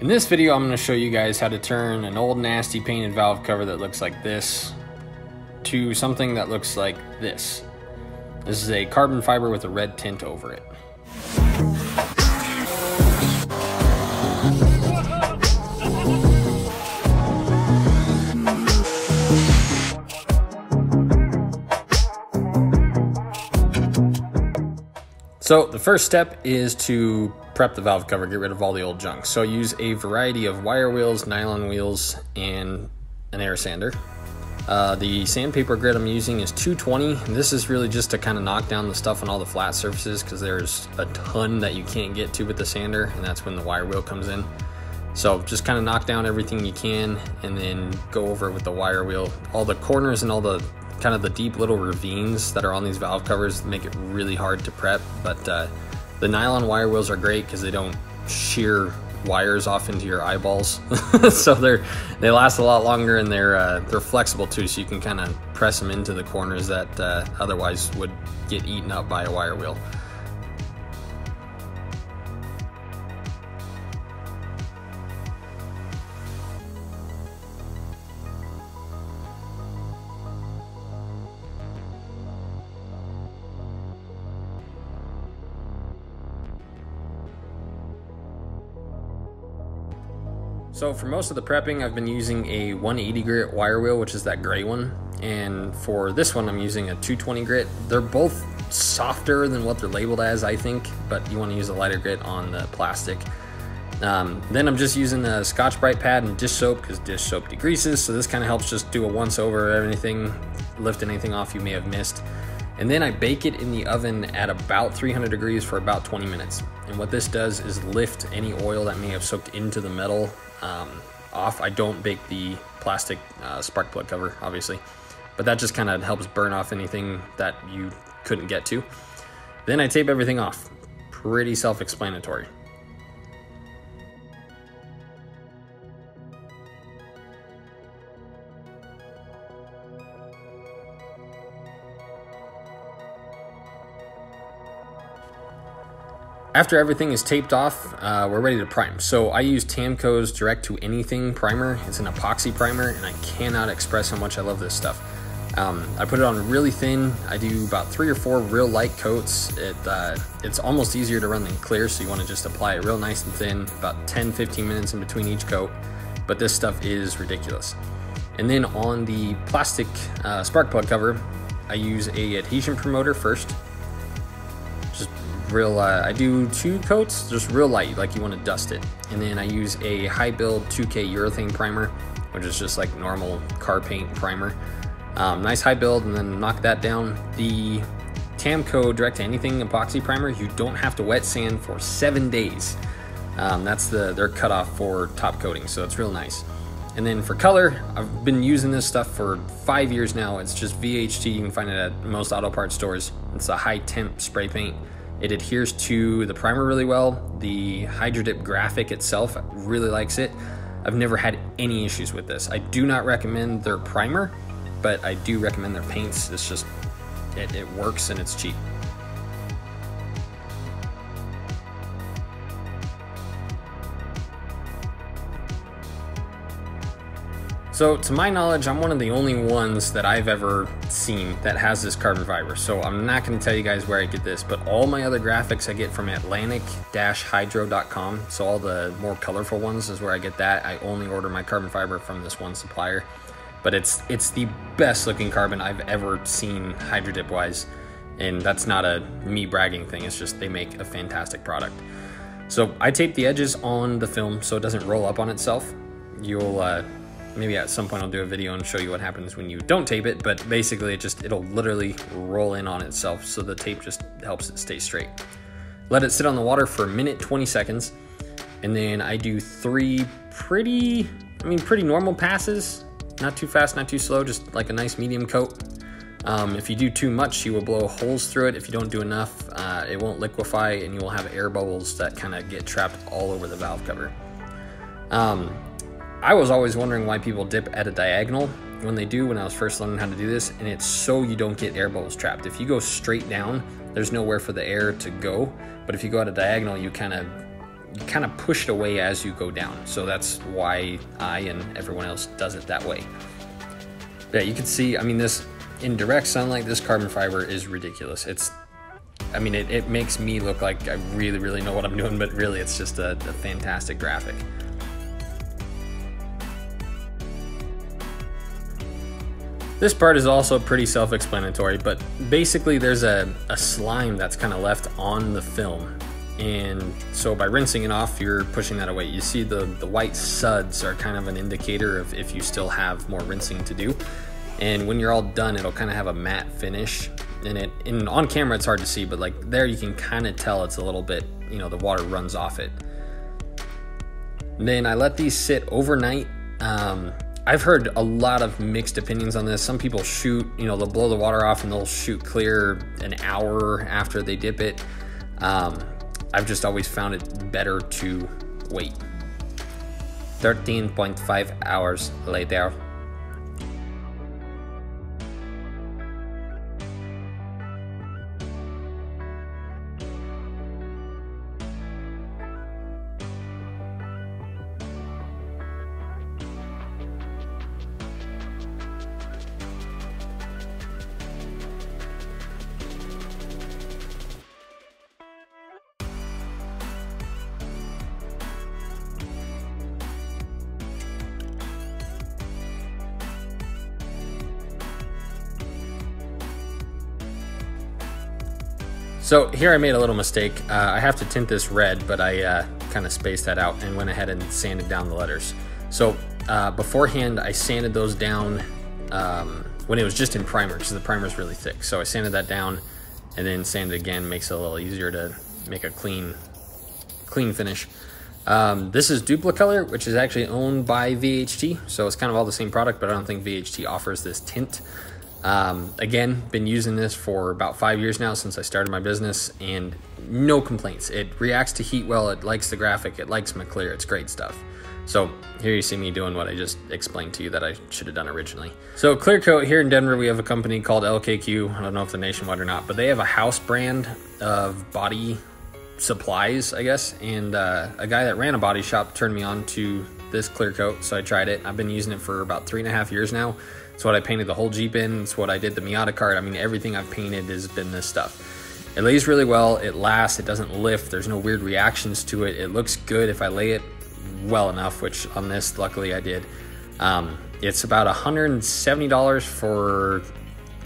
In this video, I'm going to show you guys how to turn an old nasty painted valve cover that looks like this to something that looks like this. This is a carbon fiber with a red tint over it. So the first step is to prep the valve cover, get rid of all the old junk. So use a variety of wire wheels, nylon wheels, and an air sander. Uh, the sandpaper grit I'm using is 220. This is really just to kind of knock down the stuff on all the flat surfaces because there's a ton that you can't get to with the sander, and that's when the wire wheel comes in. So just kind of knock down everything you can and then go over with the wire wheel. All the corners and all the kind of the deep little ravines that are on these valve covers make it really hard to prep, but uh, the nylon wire wheels are great because they don't shear wires off into your eyeballs, so they're they last a lot longer and they're uh, they're flexible too, so you can kind of press them into the corners that uh, otherwise would get eaten up by a wire wheel. So for most of the prepping, I've been using a 180 grit wire wheel, which is that gray one. And for this one, I'm using a 220 grit. They're both softer than what they're labeled as, I think, but you want to use a lighter grit on the plastic. Um, then I'm just using a Scotch-Brite pad and dish soap because dish soap degreases. So this kind of helps just do a once over or anything, lift anything off you may have missed. And then I bake it in the oven at about 300 degrees for about 20 minutes. And what this does is lift any oil that may have soaked into the metal um, off. I don't bake the plastic uh, spark plug cover, obviously, but that just kind of helps burn off anything that you couldn't get to. Then I tape everything off. Pretty self-explanatory. After everything is taped off, uh, we're ready to prime. So I use Tamco's Direct to Anything primer. It's an epoxy primer, and I cannot express how much I love this stuff. Um, I put it on really thin. I do about three or four real light coats. It, uh, it's almost easier to run than clear, so you want to just apply it real nice and thin, about 10-15 minutes in between each coat. But this stuff is ridiculous. And then on the plastic uh, spark plug cover, I use a adhesion promoter first real, uh, I do two coats, just real light, like you want to dust it. And then I use a high build 2K urethane primer, which is just like normal car paint primer. Um, nice high build and then knock that down. The Tamco Direct to Anything epoxy primer, you don't have to wet sand for seven days. Um, that's the their cutoff for top coating, so it's real nice. And then for color, I've been using this stuff for five years now. It's just VHT. You can find it at most auto parts stores. It's a high temp spray paint. It adheres to the primer really well. The Hydro-Dip graphic itself really likes it. I've never had any issues with this. I do not recommend their primer, but I do recommend their paints. It's just, it, it works and it's cheap. So to my knowledge, I'm one of the only ones that I've ever seen that has this carbon fiber. So I'm not gonna tell you guys where I get this, but all my other graphics I get from atlantic-hydro.com. So all the more colorful ones is where I get that. I only order my carbon fiber from this one supplier. But it's it's the best looking carbon I've ever seen Hydro-Dip wise. And that's not a me bragging thing, it's just they make a fantastic product. So I tape the edges on the film so it doesn't roll up on itself. You'll uh, maybe at some point I'll do a video and show you what happens when you don't tape it, but basically it just, it'll literally roll in on itself. So the tape just helps it stay straight. Let it sit on the water for a minute, 20 seconds. And then I do three pretty, I mean, pretty normal passes. Not too fast, not too slow, just like a nice medium coat. Um, if you do too much, you will blow holes through it. If you don't do enough, uh, it won't liquefy and you will have air bubbles that kind of get trapped all over the valve cover. Um, I was always wondering why people dip at a diagonal when they do when I was first learning how to do this, and it's so you don't get air bubbles trapped. If you go straight down, there's nowhere for the air to go, but if you go at a diagonal, you kind of you kind of push it away as you go down. So that's why I and everyone else does it that way. Yeah, you can see, I mean, this in direct sunlight, this carbon fiber is ridiculous. It's, I mean, it, it makes me look like I really, really know what I'm doing, but really it's just a, a fantastic graphic. This part is also pretty self-explanatory, but basically there's a, a slime that's kind of left on the film. And so by rinsing it off, you're pushing that away. You see the, the white suds are kind of an indicator of if you still have more rinsing to do. And when you're all done, it'll kind of have a matte finish. And it, in on camera, it's hard to see, but like there you can kind of tell it's a little bit, you know, the water runs off it. And then I let these sit overnight. Um, I've heard a lot of mixed opinions on this. Some people shoot, you know, they'll blow the water off and they'll shoot clear an hour after they dip it. Um, I've just always found it better to wait. 13.5 hours later. So here I made a little mistake. Uh, I have to tint this red, but I uh, kind of spaced that out and went ahead and sanded down the letters. So uh, beforehand, I sanded those down um, when it was just in primer because the primer is really thick. So I sanded that down and then sanded again, makes it a little easier to make a clean, clean finish. Um, this is Duplicolor, which is actually owned by VHT. So it's kind of all the same product, but I don't think VHT offers this tint. Um, again, been using this for about five years now since I started my business, and no complaints. It reacts to heat well, it likes the graphic, it likes my clear, it's great stuff. So here you see me doing what I just explained to you that I should have done originally. So clear coat here in Denver, we have a company called LKQ. I don't know if they're nationwide or not, but they have a house brand of body supplies, I guess. And uh, a guy that ran a body shop turned me on to this clear coat, so I tried it. I've been using it for about three and a half years now. It's what I painted the whole Jeep in. It's what I did the Miata cart. I mean, everything I've painted has been this stuff. It lays really well. It lasts. It doesn't lift. There's no weird reactions to it. It looks good if I lay it well enough, which on this, luckily I did. Um, it's about $170 for,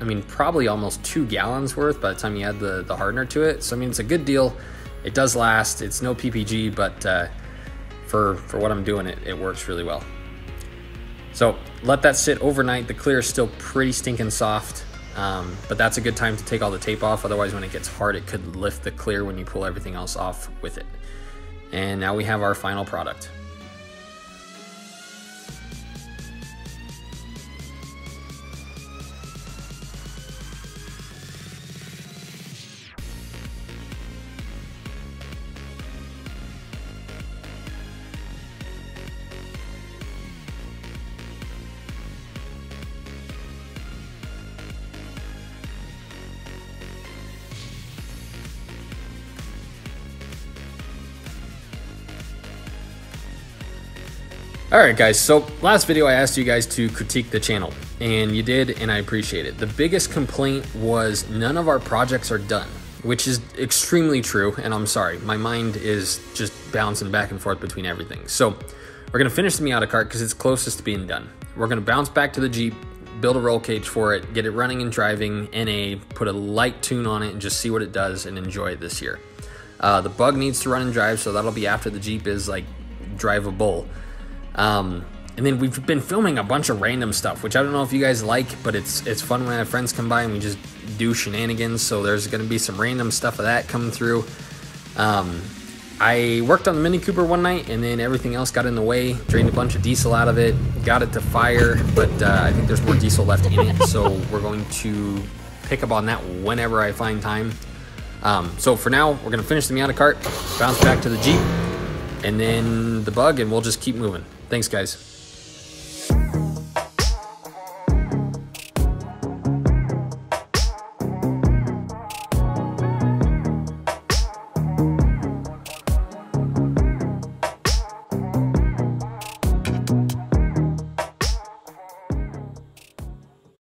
I mean, probably almost two gallons worth by the time you add the, the hardener to it. So, I mean, it's a good deal. It does last. It's no PPG, but uh, for, for what I'm doing, it, it works really well. So let that sit overnight. The clear is still pretty stinking soft, um, but that's a good time to take all the tape off. Otherwise, when it gets hard, it could lift the clear when you pull everything else off with it. And now we have our final product. All right, guys. So last video, I asked you guys to critique the channel, and you did, and I appreciate it. The biggest complaint was none of our projects are done, which is extremely true, and I'm sorry. My mind is just bouncing back and forth between everything. So we're gonna finish the Miata cart because it's closest to being done. We're gonna bounce back to the Jeep, build a roll cage for it, get it running and driving, NA, put a light tune on it, and just see what it does and enjoy it this year. Uh, the bug needs to run and drive, so that'll be after the Jeep is like drivable. Um, and then we've been filming a bunch of random stuff, which I don't know if you guys like, but it's it's fun when I have friends come by and we just do shenanigans. So there's going to be some random stuff of that coming through. Um, I worked on the Mini Cooper one night, and then everything else got in the way. Drained a bunch of diesel out of it, got it to fire, but uh, I think there's more diesel left in it. So we're going to pick up on that whenever I find time. Um, so for now, we're going to finish the Miata cart, bounce back to the Jeep, and then the bug, and we'll just keep moving. Thanks, guys.